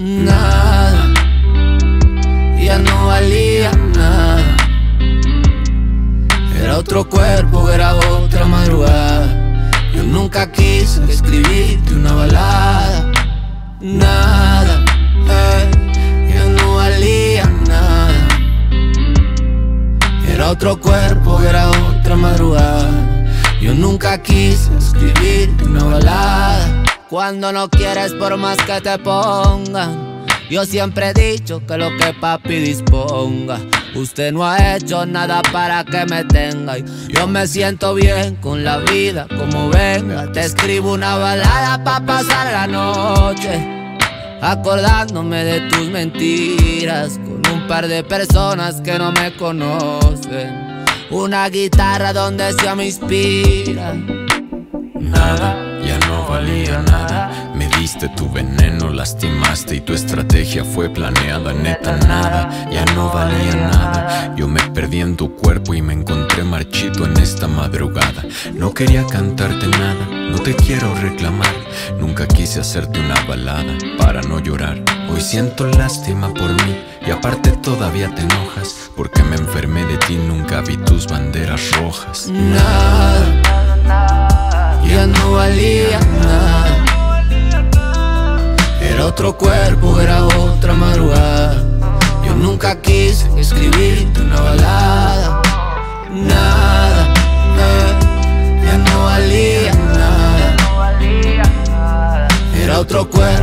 Nada, ya no valía nada. Era otro cuerpo, era otra madrugada. Yo nunca quise escribirte una Otro cuerpo, era otra madrugada. Yo nunca quise escribirte una balada. Cuando no quieres por más que te pongan. Yo siempre he dicho que lo que papi disponga. Usted no ha hecho nada para que me tenga. Yo me siento bien con la vida como venga. Te escribo una balada para pasar la noche. Acordándome de tus mentiras un par de personas que no me conocen. Una guitarra donde se me inspira. Nada, ya no valía nada. Me diste tu veneno, lastimaste y tu estrategia fue planeada. Neta, nada, ya no valía nada. Yo me perdí en tu cuerpo y me encontré marchito en esta madrugada. No quería cantarte nada, no te quiero reclamar. Nunca quise hacerte una balada para no llorar. Hoy siento lástima por mí y aparte todavía te enojas. Porque me enfermé de ti, nunca vi tus banderas rojas. Nada, ya no valía nada. Era otro cuerpo, era otra madrugada. Yo nunca quise escribirte una balada. Nada, ya no valía nada. Era otro cuerpo,